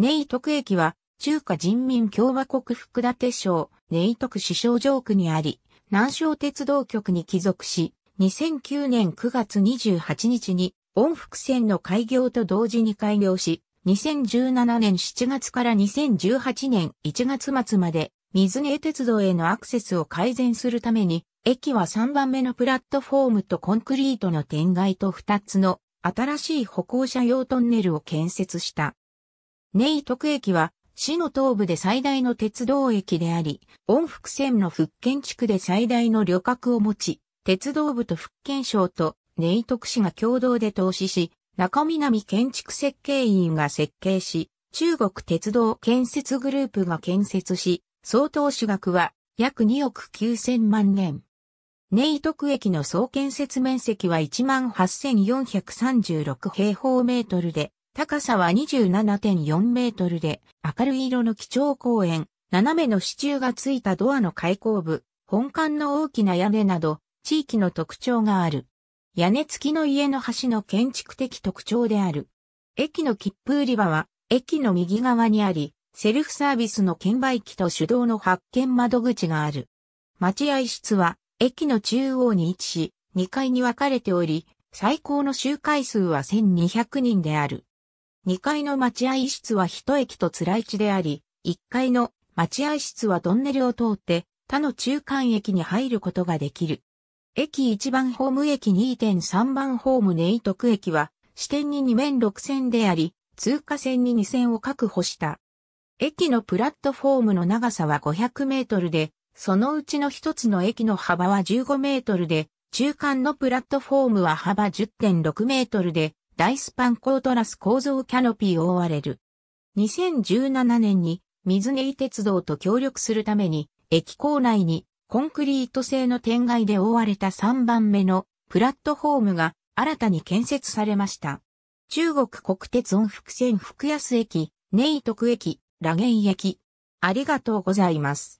ネイ徳駅は中華人民共和国福立省ネイ徳市省上区にあり、南昌鉄道局に帰属し、2009年9月28日に音福線の開業と同時に開業し、2017年7月から2018年1月末まで水根鉄道へのアクセスを改善するために、駅は3番目のプラットフォームとコンクリートの天外と2つの新しい歩行者用トンネルを建設した。ネイ徳駅は市の東部で最大の鉄道駅であり、音福線の福建地区で最大の旅客を持ち、鉄道部と福建省とネイ徳市が共同で投資し、中南建築設計員が設計し、中国鉄道建設グループが建設し、総投資額は約2億9000万円。ネイ徳駅の総建設面積は18,436平方メートルで、高さは27.4メートルで、明るい色の基調公園、斜めの支柱がついたドアの開口部、本館の大きな屋根など、地域の特徴がある。屋根付きの家の橋の建築的特徴である。駅の切符売り場は、駅の右側にあり、セルフサービスの券売機と手動の発見窓口がある。待合室は、駅の中央に位置し、2階に分かれており、最高の周回数は1200人である。2階の待合室は一駅とつらい地であり、1階の待合室はトンネルを通って他の中間駅に入ることができる。駅1番ホーム駅2.3番ホームネイトク駅は支店に2面6線であり、通過線に2線を確保した。駅のプラットフォームの長さは500メートルで、そのうちの一つの駅の幅は15メートルで、中間のプラットフォームは幅10.6メートルで、大スパンコートラス構造キャノピーを覆われる。2017年に水根井鉄道と協力するために、駅構内にコンクリート製の天外で覆われた3番目のプラットフォームが新たに建設されました。中国国鉄音福線福安駅、ネイ徳駅、ラゲン駅。ありがとうございます。